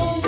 Oh.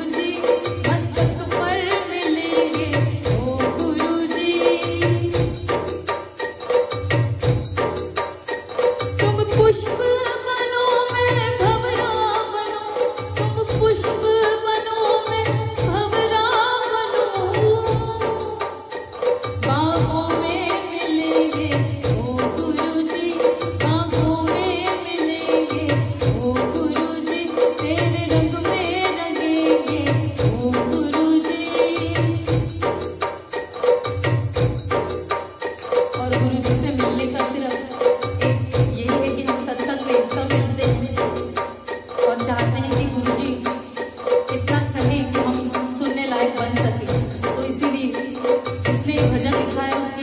गुरु जी से मिलने का सिर्फ़ यही है कि हम सत्संग में सब मिलते हैं। और चाहते हैं कि गुरु जी इतना कहें कि हम सुनने लायक बन सके। तो इसीलिए इसने भजन लिखा है, उसके